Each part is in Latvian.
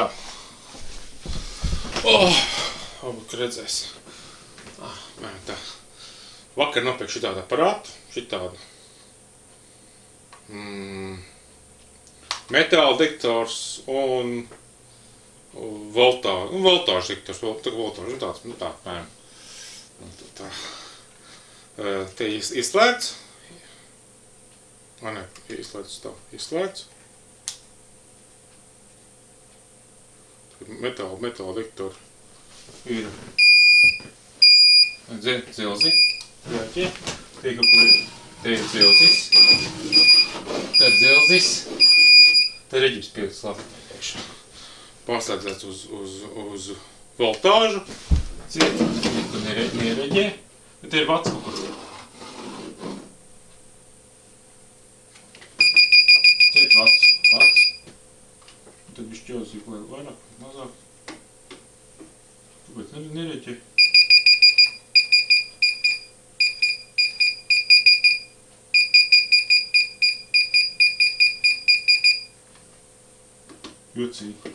tā. Oh, varbūt redzēs. Ah, nē, tā. Vakar nopirku šitādu aparātu, šitādu. Mm, metāla diktors un voltā, un voltāžu diktors, vol, tā, voltāžu, nu tāds, nu tā, nē. Nu, tā, tā. Te iz- izslēdz. Ah, nē, izslēdz tā, izslēdz. Metāla, metāla diktori. Ir. Zin, zilzi. Jā, tie. Kaut kur ir. Te ir zilzis. Tad zilzis. Tad reģips pievis labi. Pārslēdzēts uz, uz, uz voltāžu. Ciet, tur nere, nereģē. Bet te ir vats kaut kur. Ciet vats, vats. Tad viņš ķēlsīk vai vairāk, mazāk. Kāpēc ne- nereģē? Jocīgi.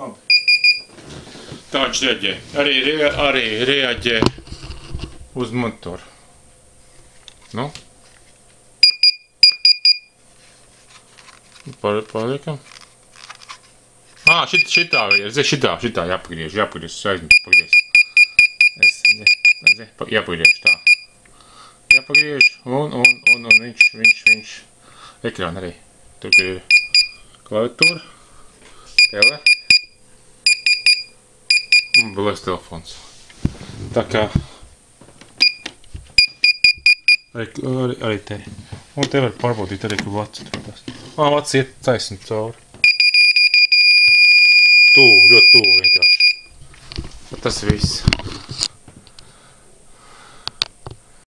Labi. Tā viņš reaģē. Arī, rea, arī reaģē uz motoru. Nu? Par, paliekam. Ā, šit, šitā šitā, šitā jāpagriež, jāpagriež, es aizmirsu pagriezt. Es, zi, pa, jāpagriež tā. Jāpagriež, un, un, un, un viņš, viņš, viņš, ekrāna arī. Tur, kur ir klaviatūra, tele. Un blēs telefons. Tā kā, arī, arī, arī te. Un te var pārbaudīt arī, vats tur tas. Ā, vats iet taisni cauri. Tuvu, ļoti tuvu vienkārši. Tas viss.